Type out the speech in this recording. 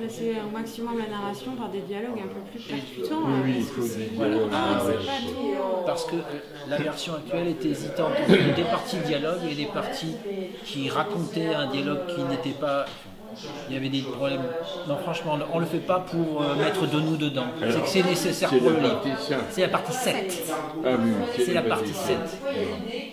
remplacer au maximum la narration par des dialogues un peu plus percutants. Oui, euh, il ah, euh, parce que faut Ah, ouais. Parce que la version actuelle était hésitante entre des parties de dialogue et des parties qui racontaient un dialogue qui n'était pas. Il y avait des problèmes. Non, franchement, on ne le fait pas pour euh, mettre de nous dedans. C'est que c'est nécessaire pour le livre. C'est la partie 7. Ah oui, C'est la partie c'est- 7.